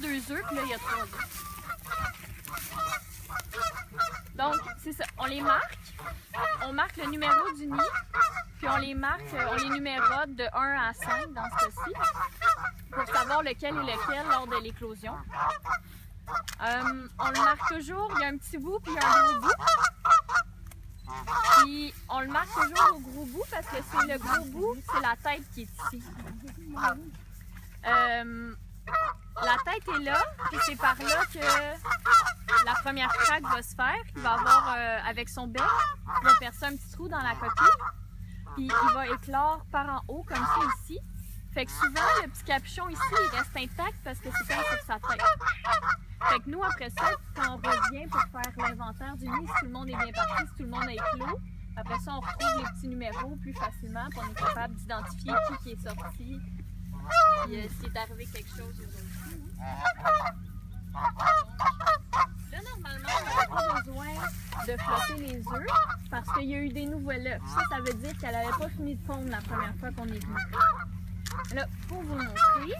deux œufs, puis là, il y a trois œufs. Donc, c'est ça. On les marque. On marque le numéro du nid, puis on les marque, euh, on les numérote de 1 à 5 dans ce cas-ci, pour savoir lequel est lequel lors de l'éclosion. Euh, on le marque toujours, il y a un petit bout, puis il y a un gros bout. Puis on le marque toujours au gros bout parce que c'est le gros bout, c'est la tête qui est ici. Euh, tête est là, puis c'est par là que la première craque va se faire. Il va avoir, euh, avec son bec, il va percer un petit trou dans la coquille. Puis il va éclore par en haut, comme ça ici. Fait que souvent, le petit capuchon ici, il reste intact parce que c'est pas sur sa tête. Fait que nous, après ça, quand on revient pour faire l'inventaire du nid, si tout le monde est bien parti, si tout le monde est éclos, après ça, on retrouve les petits numéros plus facilement, puis on est capable d'identifier qui, qui est sorti, puis s'il est arrivé quelque chose aux autres. Là, normalement, on n'a pas besoin de flotter les œufs parce qu'il y a eu des nouveaux œufs. Ça, ça veut dire qu'elle n'avait pas fini de pondre la première fois qu'on est venu. Là, pour vous montrer,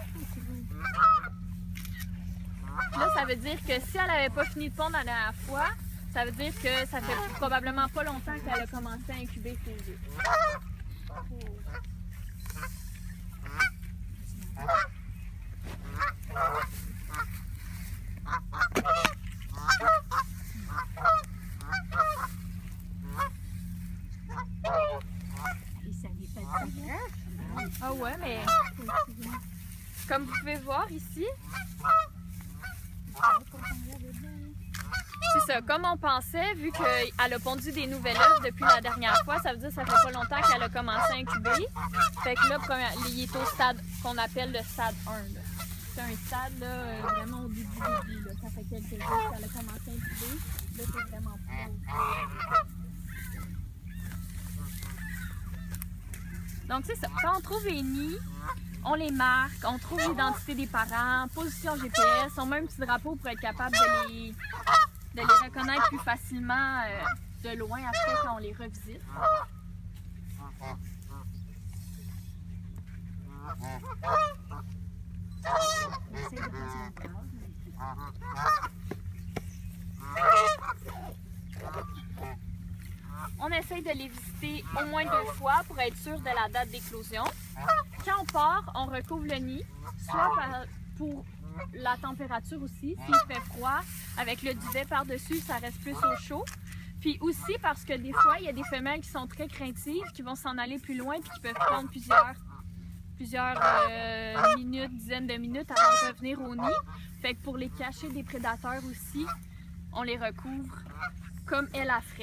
là, ça veut dire que si elle n'avait pas fini de pondre la dernière fois, ça veut dire que ça fait probablement pas longtemps qu'elle a commencé à incuber ses œufs. Ah ouais, mais comme vous pouvez voir ici, c'est ça, comme on pensait, vu qu'elle a pondu des nouvelles œufs depuis la dernière fois, ça veut dire que ça fait pas longtemps qu'elle a commencé à incuber. Fait que là, il est au stade qu'on appelle le stade 1. là. C'est un stade là, vraiment au début début. Ça fait quelques jours qu'elle a commencé à incuber. Là, c'est vraiment pas. Donc, c'est ça. Quand on trouve les nids, on les marque, on trouve l'identité des parents, position GPS, on met un petit drapeau pour être capable de les, reconnaître plus facilement euh, de loin après quand on les revisite. De la case, mais- On essaye de les visiter au moins deux fois pour être sûr de la date d'éclosion. Quand on part, on recouvre le nid, soit pour la température aussi. S'il fait froid, avec le duvet par-dessus, ça reste plus au chaud. Puis aussi parce que des fois, il y a des femelles qui sont très craintives, qui vont s'en aller plus loin, puis qui peuvent prendre plusieurs, euh, minutes, dizaines de minutes avant de revenir au nid. Fait que pour les cacher des prédateurs aussi, on les recouvre comme elle a ferait.